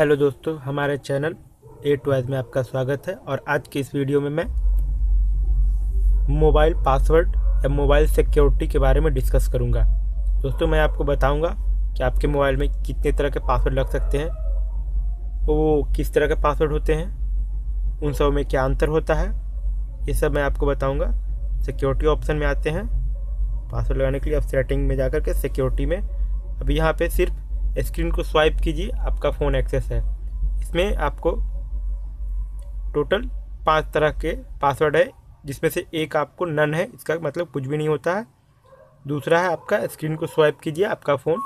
Hello दोस्तों, हमारे channel A to as में आपका स्वागत है और आज की इस वीडियो में मैं मोबाइल पासवर्ड या मोबाइल सिक्योरिटी के बारे में डिस्कस करूँगा। दोस्तों, मैं आपको बताऊँगा कि आपके मोबाइल में कितने तरह के पासवर्ड लग सकते हैं, वो किस तरह के पासवर्ड होते हैं, उन सब में क्या अंतर होता है, ये सब मैं आपको बताऊँगा। सिक्योरिटी ऑप्शन में आते हैं, पासवर्ड लगाने के लिए आप सेटिंग में जाकर के सिक्योरिटी में। अभी यहाँ पर सिर्फ़ स्क्रीन को स्वाइप कीजिए, आपका फ़ोन एक्सेस है। इसमें आपको टोटल पाँच तरह के पासवर्ड है, जिसमें से एक आपको नन है, इसका मतलब कुछ भी नहीं होता है। दूसरा है आपका स्क्रीन को स्वाइप कीजिए, आपका फ़ोन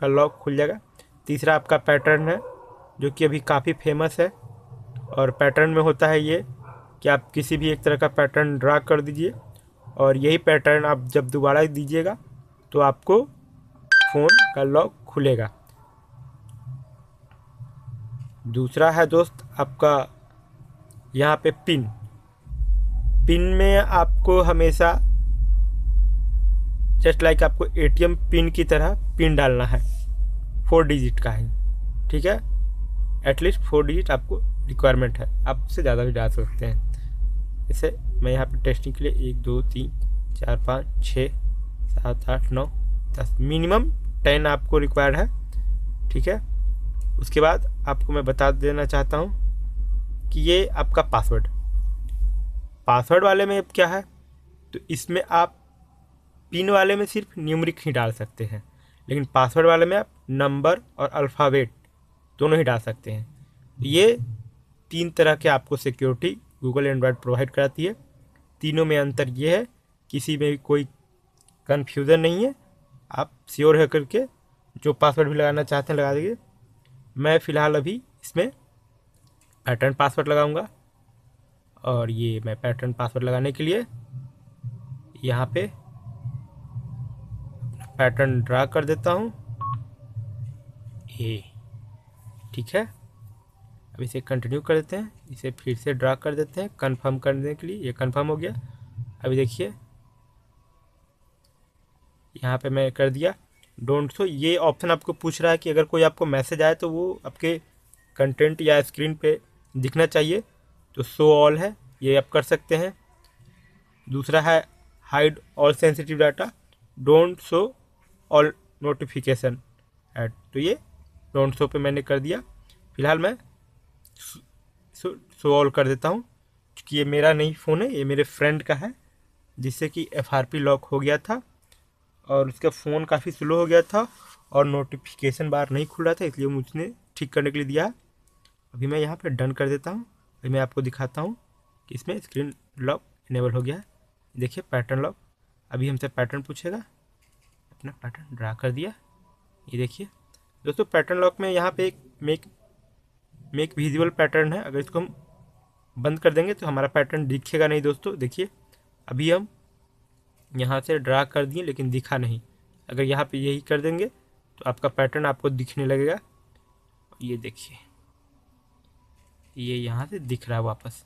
का लॉक खुल जाएगा। तीसरा आपका पैटर्न है, जो कि अभी काफ़ी फ़ेमस है, और पैटर्न में होता है ये कि आप किसी भी एक तरह का पैटर्न ड्रा कर दीजिए, और यही पैटर्न आप जब दोबारा दीजिएगा तो आपको फ़ोन का लॉक खुलेगा। दूसरा है दोस्त आपका यहाँ पे पिन। पिन में आपको हमेशा जस्ट लाइक आपको एटीएम पिन की तरह पिन डालना है। फोर डिजिट का है। ठीक है? एटलीस्ट फोर डिजिट आपको रिक्वायरमेंट है। आप उससे ज़्यादा भी डाल सकते हैं। जैसे मैं यहाँ पे टेस्टिंग के लिए एक, दो, तीन, चार, पाँच, छः, सात, आठ, नौ, दस मिनिमम टेन आपको रिक्वायर्ड है। ठीक है? उसके बाद आपको मैं बता देना चाहता हूँ कि ये आपका पासवर्ड पासवर्ड वाले में क्या है? तो इसमें आप पिन वाले में सिर्फ़ न्यूमरिक ही डाल सकते हैं, लेकिन पासवर्ड वाले में आप नंबर और अल्फ़ाबेट दोनों ही डाल सकते हैं। ये तीन तरह के आपको सिक्योरिटी गूगल एंड्रॉयड प्रोवाइड कराती है। तीनों में अंतर ये है, किसी में भी कोई कन्फ्यूज़न नहीं है। आप श्योर है करके जो पासवर्ड भी लगाना चाहते हैं, लगा दीजिए। मैं फ़िलहाल अभी इसमें पैटर्न पासवर्ड लगाऊँगा। और ये मैं पैटर्न पासवर्ड लगाने के लिए यहाँ पे पैटर्न ड्रा कर देता हूँ। ये ठीक है? अब इसे कंटिन्यू कर देते हैं। इसे फिर से ड्रा कर देते हैं। कंफर्म करने के लिए ये कंफर्म हो गया। अभी देखिए, यहाँ पे मैं कर दिया। डोंट सो ये ऑप्शन आपको पूछ रहा है कि अगर कोई आपको मैसेज आए तो वो आपके कंटेंट या स्क्रीन पे दिखना चाहिए तो शो ऑल है, ये आप कर सकते हैं। दूसरा है hide all sensitive data don't show all notification add तो ये डोंट शो पे मैंने कर दिया। फ़िलहाल मैं शो ऑल कर देता हूँ, क्योंकि ये मेरा नहीं फ़ोन है, ये मेरे फ्रेंड का है, जिससे कि FRP लॉक हो गया था। और उसका फ़ोन काफ़ी स्लो हो गया था और नोटिफिकेशन बार नहीं खुल रहा था, इसलिए मुझने ठीक करने के लिए दिया। अभी मैं यहाँ पर डन कर देता हूँ। अभी मैं आपको दिखाता हूँ कि इसमें स्क्रीन लॉक इनेबल हो गया है। देखिए पैटर्न लॉक अभी हमसे पैटर्न पूछेगा। अपना पैटर्न ड्रा कर दिया। ये देखिए। दोस्तों पैटर्न लॉक में यहाँ पे एक मेक मेक विजिबल पैटर्न है। अगर इसको हम बंद कर देंगे तो हमारा पैटर्न दिखेगा नहीं, दोस्तों। देखिए, अभी हम यहाँ से ड्रा कर दिए, लेकिन दिखा नहीं। अगर यहाँ पे यही कर देंगे तो आपका पैटर्न आपको दिखने लगेगा। ये देखिए। ये यहाँ से दिख रहा है वापस।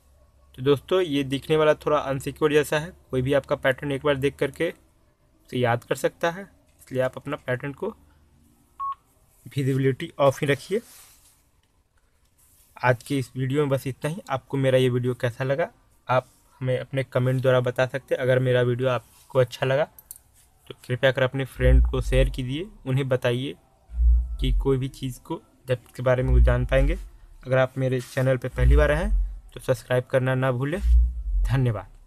तो दोस्तों, ये दिखने वाला थोड़ा अनसिक्योर जैसा है। कोई भी आपका पैटर्न एक बार देख करके तो याद कर सकता है। इसलिए आप अपना पैटर्न को विजिबिलिटी ऑफ़ ही रखिए। आज की इस वीडियो में बस इतना ही। आपको मेरा ये वीडियो कैसा लगा, आप हमें अपने कमेंट द्वारा बता सकते हैं। अगर मेरा वीडियो आपको अच्छा लगा तो कृपया कर अपने फ्रेंड को शेयर कीजिए, उन्हें बताइए कि कोई भी चीज़ को जब के बारे में वो जान पाएँगे। अगर आप मेरे चैनल पर पहली बार हैं तो सब्सक्राइब करना ना भूलें। धन्यवाद।